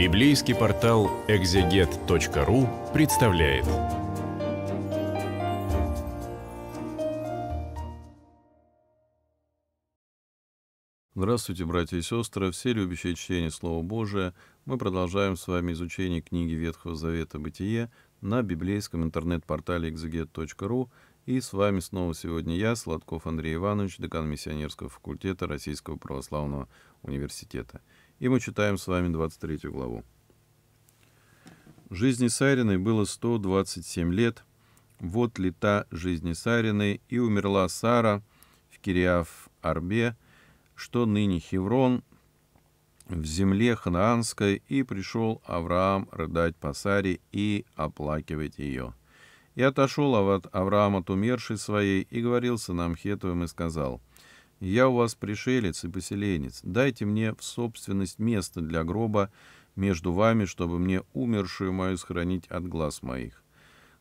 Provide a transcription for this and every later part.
Библейский портал экзегет.ру представляет. Здравствуйте, братья и сестры, все любящие чтение Слова Божия. Мы продолжаем с вами изучение книги Ветхого Завета «Бытие» на библейском интернет-портале exeget.ru. И с вами снова сегодня я, Сладков Андрей Иванович, декан миссионерского факультета Российского православного университета. И мы читаем с вами 23 главу. Жизни Сариной было 127 лет. Вот лета жизни Сариной, и умерла Сара в Кириаф-Арбе, что ныне Хеврон, в земле ханаанской, и пришел Авраам рыдать по Саре и оплакивать ее. И отошел от Авраам от умершей своей, и говорил сынам Хетовым, и сказал, «Я у вас пришелец и поселенец, дайте мне в собственность место для гроба между вами, чтобы мне умершую мою сохранить от глаз моих».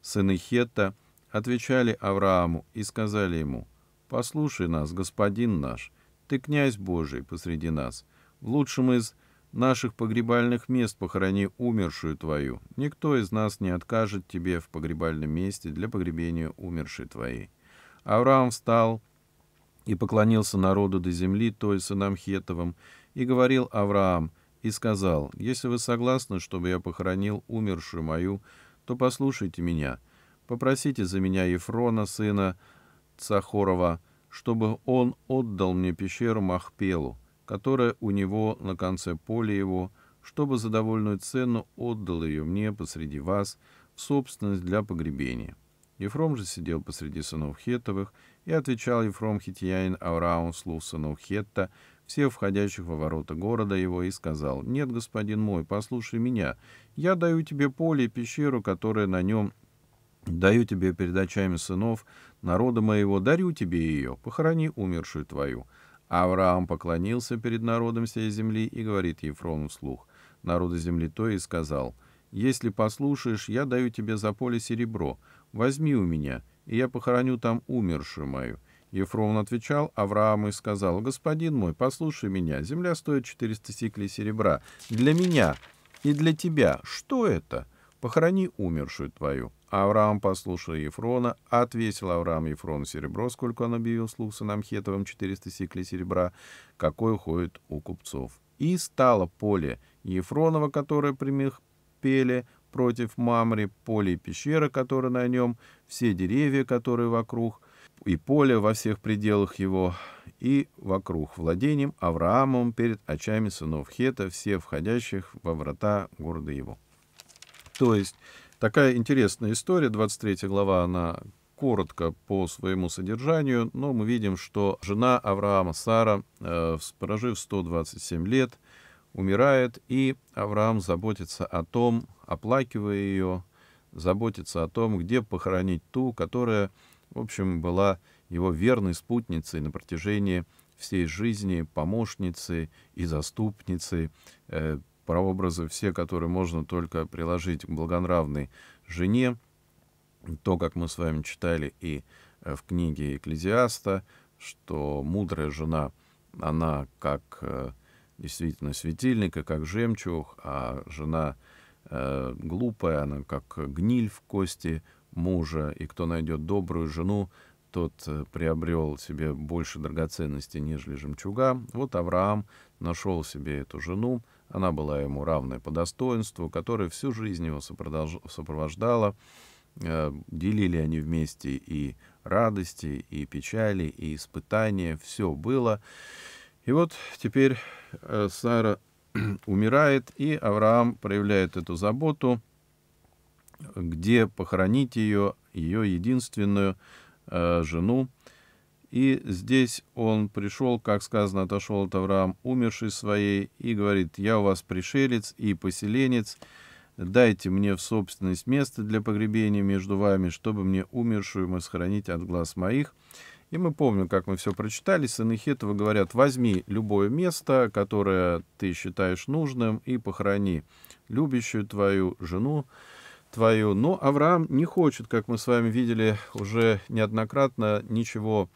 Сыны Хетта отвечали Аврааму и сказали ему, «Послушай нас, господин наш, ты князь Божий посреди нас. В лучшем из наших погребальных мест похорони умершую твою. Никто из нас не откажет тебе в погребальном месте для погребения умершей твоей». Авраам встал и поклонился народу до земли, той сынам Хетовым, и говорил Авраам, и сказал, «Если вы согласны, чтобы я похоронил умершую мою, то послушайте меня. Попросите за меня Ефрона, сына Цахорова, чтобы он отдал мне пещеру Махпелу, которая у него на конце поля его, чтобы за довольную цену отдал ее мне посреди вас в собственность для погребения. Ефром же сидел посреди сынов Хеттовых, и отвечал Ефром Хитьяин Авраам, слух сынов Хетта, всех входящих во ворота города его, и сказал, «Нет, господин мой, послушай меня, я даю тебе поле и пещеру, которая на нем. Даю тебе перед очами сынов народа моего, дарю тебе ее, похорони умершую твою. Авраам поклонился перед народом всей земли и говорит Ефрону вслух, народа земли то и сказал, «Если послушаешь, я даю тебе за поле серебро, возьми у меня, и я похороню там умершую мою». Ефрон отвечал Аврааму и сказал, «Господин мой, послушай меня, земля стоит 400 сиклей серебра. Для меня и для тебя что это? Похорони умершую твою». Авраам, послушал Ефрона, отвесил Авраам Ефрону серебро, сколько он объявил слух сынам Хетовым, 400 сиклей серебра, какой уходит у купцов. И стало поле Ефронова, которое примих пели против Мамри, поле и пещера, которая на нем, все деревья, которые вокруг, и поле во всех пределах его, и вокруг владением Авраамом перед очами сынов Хета, все входящих во врата города его. То есть Такая интересная история, 23 глава, она коротко по своему содержанию, но мы видим, что жена Авраама, Сара, э, прожив 127 лет, умирает, и Авраам заботится о том, оплакивая ее, заботится о том, где похоронить ту, которая, в общем, была его верной спутницей на протяжении всей жизни, помощницей и заступницей, э, прообразы все, которые можно только приложить к благонравной жене. То, как мы с вами читали и э, в книге Экклезиаста, что мудрая жена, она как э, действительно светильника, как жемчуг, а жена э, глупая, она как гниль в кости мужа, и кто найдет добрую жену, тот э, приобрел себе больше драгоценностей, нежели жемчуга. Вот Авраам нашел себе эту жену, она была ему равной по достоинству, которая всю жизнь его сопровождала. Э, делили они вместе и радости, и печали, и испытания. Все было. И вот теперь э, Сара умирает, и Авраам проявляет эту заботу, где похоронить ее, ее единственную э, жену, и здесь он пришел, как сказано, отошел от Авраам, умерший своей, и говорит, я у вас пришелец и поселенец, дайте мне в собственность место для погребения между вами, чтобы мне умершую мы сохранить от глаз моих. И мы помним, как мы все прочитали, сыны Хетова говорят, возьми любое место, которое ты считаешь нужным, и похорони любящую твою жену, твою. Но Авраам не хочет, как мы с вами видели уже неоднократно, ничего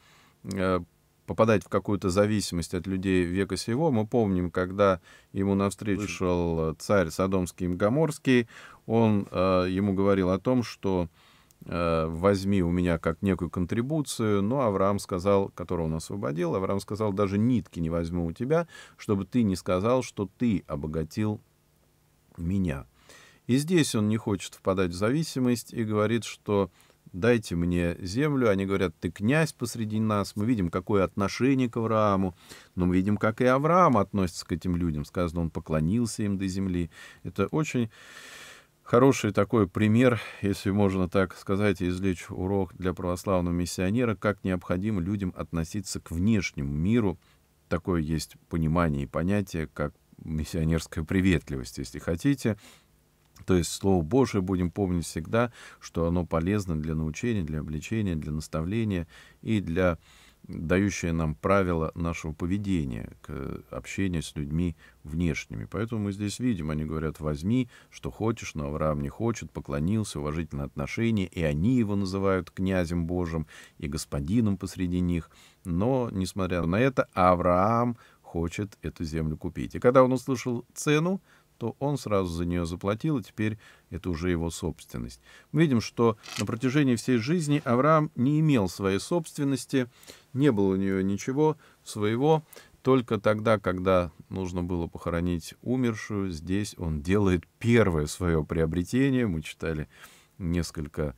Э, попадать в какую-то зависимость от людей века сего. Мы помним, когда ему навстречу вышел царь Содомский и Мгоморский, он э, ему говорил о том, что возьми у меня как некую контрибуцию, но Авраам сказал, которого он освободил, Авраам сказал, даже нитки не возьму у тебя, чтобы ты не сказал, что ты обогатил меня. И здесь он не хочет впадать в зависимость и говорит, что дайте мне землю. Они говорят, ты князь посреди нас. Мы видим, какое отношение к Аврааму. Но мы видим, как и Авраам относится к этим людям. Сказано, он поклонился им до земли. Это очень хороший такой пример, если можно так сказать, извлечь урок для православного миссионера, как необходимо людям относиться к внешнему миру. Такое есть понимание и понятие, как миссионерская приветливость, если хотите. То есть Слово Божие будем помнить всегда, что оно полезно для научения, для обличения, для наставления и для дающее нам правила нашего поведения к общению с людьми внешними. Поэтому мы здесь видим, они говорят, возьми, что хочешь, но Авраам не хочет, поклонился, уважительное отношение, и они его называют князем Божьим и господином посреди них. Но, несмотря на это, Авраам хочет эту землю купить. И когда он услышал цену, то он сразу за нее заплатил, и теперь это уже его собственность. Мы видим, что на протяжении всей жизни Авраам не имел своей собственности, не было у него ничего своего, только тогда, когда нужно было похоронить умершую, здесь он делает первое свое приобретение. Мы читали несколько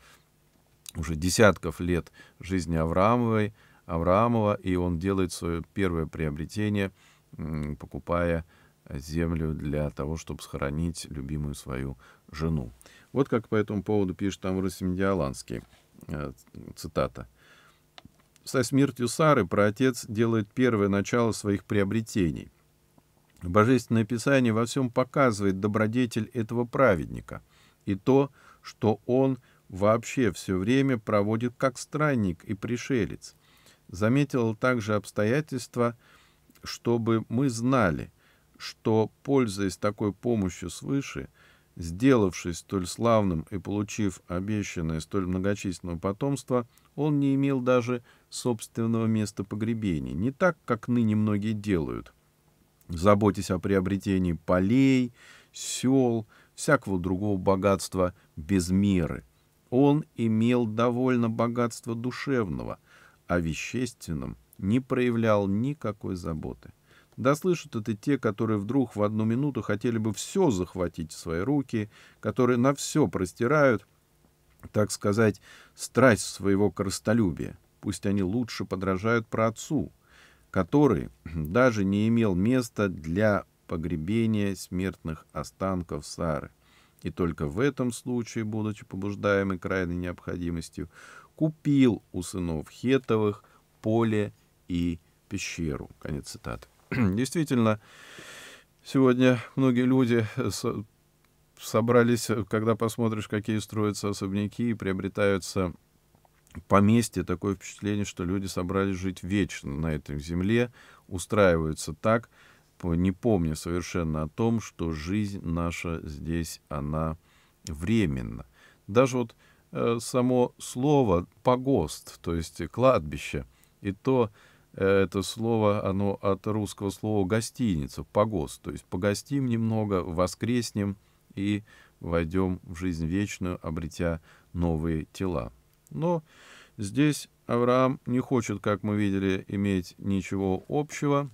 уже десятков лет жизни Авраамовой, Авраамова, и он делает свое первое приобретение, покупая землю для того, чтобы сохранить любимую свою жену. Вот как по этому поводу пишет Амрус Медиаланский, э, цитата. «Со смертью Сары праотец делает первое начало своих приобретений. Божественное Писание во всем показывает добродетель этого праведника и то, что он вообще все время проводит как странник и пришелец. Заметил также обстоятельства, чтобы мы знали, что, пользуясь такой помощью свыше, сделавшись столь славным и получив обещанное столь многочисленное потомство, он не имел даже собственного места погребения, не так, как ныне многие делают, заботясь о приобретении полей, сел, всякого другого богатства без меры. Он имел довольно богатства душевного, а вещественном не проявлял никакой заботы. Да слышат это те, которые вдруг в одну минуту хотели бы все захватить в свои руки, которые на все простирают, так сказать, страсть своего коростолюбия. Пусть они лучше подражают праотцу, который даже не имел места для погребения смертных останков Сары. И только в этом случае, будучи побуждаемый крайней необходимостью, купил у сынов Хетовых поле и пещеру. Конец цитаты. Действительно, сегодня многие люди собрались, когда посмотришь, какие строятся особняки и приобретаются поместья, такое впечатление, что люди собрались жить вечно на этой земле, устраиваются так, не помня совершенно о том, что жизнь наша здесь, она временна. Даже вот э, само слово «погост», то есть кладбище, и то это слово, оно от русского слова «гостиница», «погост». То есть погостим немного, воскреснем и войдем в жизнь вечную, обретя новые тела. Но здесь Авраам не хочет, как мы видели, иметь ничего общего.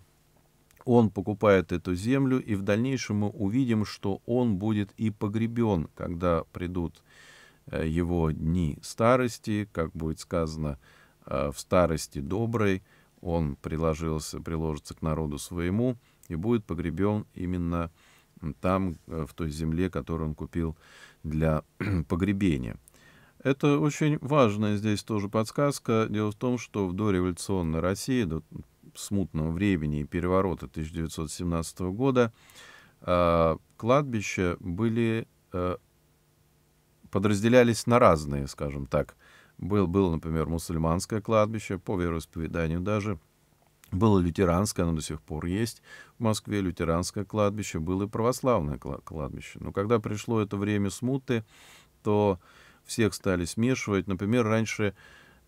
Он покупает эту землю, и в дальнейшем мы увидим, что он будет и погребен, когда придут э, его дни старости, как будет сказано, э, в старости доброй – он приложился, приложится к народу своему и будет погребен именно там, э, в той земле, которую он купил для погребения. Это очень важная здесь тоже подсказка. Дело в том, что в дореволюционной России, до смутного времени и переворота 1917 года, э, кладбища были, э, подразделялись на разные, скажем так, был, было, например, мусульманское кладбище, по вероисповеданию даже. Было лютеранское, оно до сих пор есть. В Москве лютеранское кладбище, было и православное кладбище. Но когда пришло это время смуты, то всех стали смешивать. Например, раньше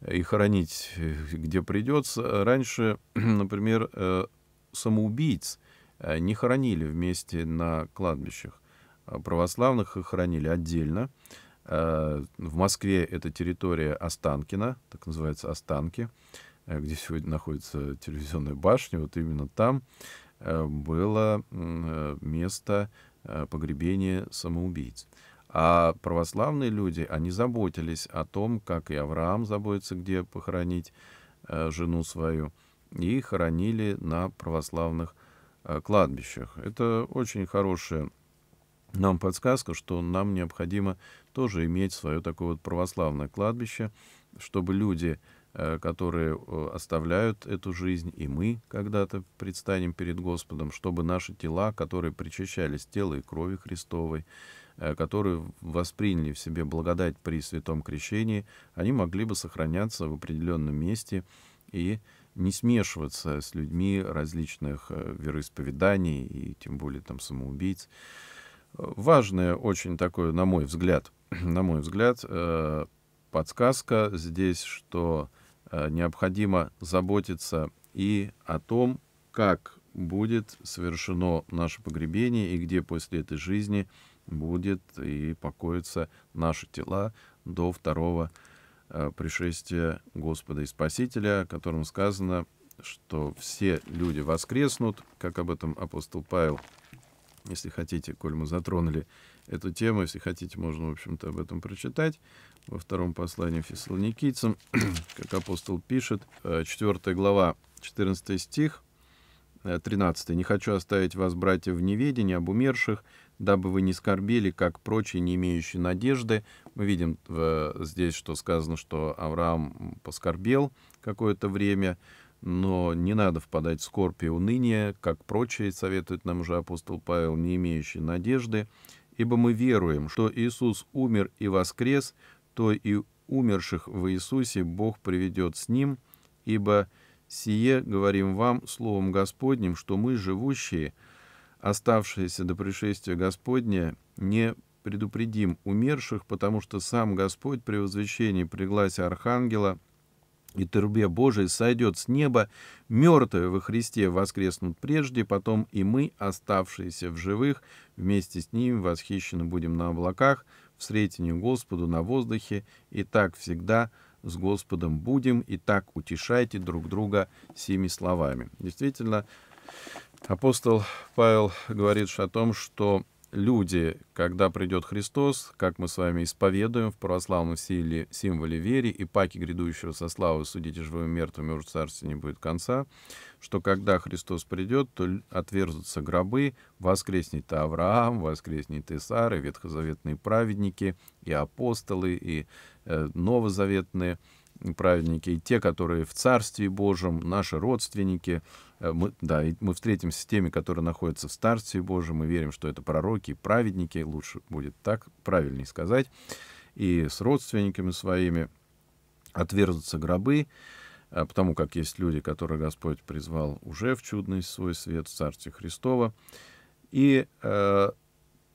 и хоронить где придется. Раньше, например, самоубийц не хоронили вместе на кладбищах. Православных их хоронили отдельно. В Москве это территория Останкина, так называется Останки, где сегодня находится телевизионная башня. Вот именно там было место погребения самоубийц. А православные люди, они заботились о том, как и Авраам заботится, где похоронить э, жену свою, и хоронили на православных э, кладбищах. Это очень хорошая нам подсказка, что нам необходимо тоже иметь свое такое вот православное кладбище, чтобы люди, э, которые оставляют эту жизнь, и мы когда-то предстанем перед Господом, чтобы наши тела, которые причащались тела и крови Христовой, Э, которые восприняли в себе благодать при святом крещении, они могли бы сохраняться в определенном месте и не смешиваться с людьми различных э, вероисповеданий и тем более там самоубийц. Важное очень такое, на мой взгляд, на мой взгляд, э, подсказка здесь, что необходимо заботиться и о том, как будет совершено наше погребение и где после этой жизни будет и покоятся наши тела до второго э, пришествия Господа и Спасителя, о котором сказано, что все люди воскреснут, как об этом апостол Павел, если хотите, коль мы затронули эту тему, если хотите, можно, в общем-то, об этом прочитать во втором послании фессалоникийцам, как апостол пишет, 4 э, глава, 14 стих, 13. «Не хочу оставить вас, братья, в неведении об умерших, дабы вы не скорбели, как прочие, не имеющие надежды». Мы видим э, здесь, что сказано, что Авраам поскорбел какое-то время, но не надо впадать в скорбь и уныние, как прочие, советует нам уже апостол Павел, не имеющие надежды. Ибо мы веруем, что Иисус умер и воскрес, то и умерших в Иисусе Бог приведет с Ним, ибо Сие говорим вам Словом Господним, что мы, живущие, оставшиеся до пришествия Господня, не предупредим умерших, потому что сам Господь при возвещении при Архангела и трубе Божией сойдет с неба, мертвые во Христе воскреснут прежде, потом и мы, оставшиеся в живых, вместе с ними восхищены будем на облаках, встретению Господу на воздухе, и так всегда – с Господом будем, и так утешайте друг друга сими словами. Действительно, апостол Павел говорит о том, что люди, когда придет Христос, как мы с вами исповедуем в православном силе, символе вере и паки грядущего со славы судите живыми мертвыми, уже царствия не будет конца, что когда Христос придет, то отверзутся гробы, воскреснет и Авраам, воскреснет и Сара, ветхозаветные праведники, и апостолы, и э, новозаветные праведники, и те, которые в Царстве Божьем, наши родственники. Э, мы, да, и мы встретимся с теми, которые находятся в Царстве Божьем. Мы верим, что это пророки, праведники, лучше будет так правильнее сказать. И с родственниками своими отверзутся гробы, э, потому как есть люди, которые Господь призвал уже в чудный свой свет в Царстве Христова. И э,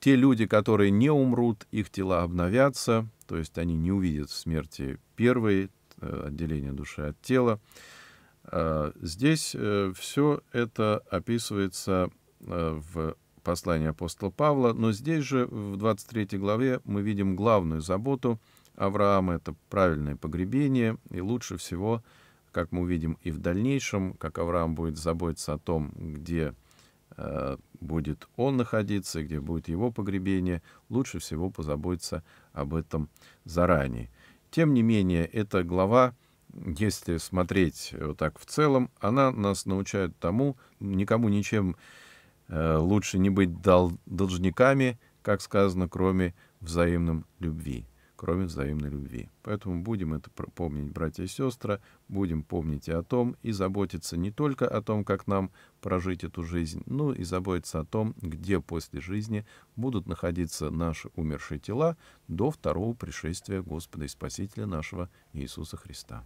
те люди, которые не умрут, их тела обновятся, то есть они не увидят смерти первой, отделение души от тела. А, здесь э, все это описывается э, в послании апостола Павла, но здесь же в 23 главе мы видим главную заботу Авраама — это правильное погребение, и лучше всего, как мы увидим и в дальнейшем, как Авраам будет заботиться о том, где будет он находиться, где будет его погребение, лучше всего позаботиться об этом заранее. Тем не менее, эта глава, если смотреть вот так в целом, она нас научает тому, никому ничем э, лучше не быть дол- должниками, как сказано, кроме взаимной любви кроме взаимной любви. Поэтому будем это помнить, братья и сестры, будем помнить и о том, и заботиться не только о том, как нам прожить эту жизнь, но и заботиться о том, где после жизни будут находиться наши умершие тела до второго пришествия Господа и Спасителя нашего Иисуса Христа.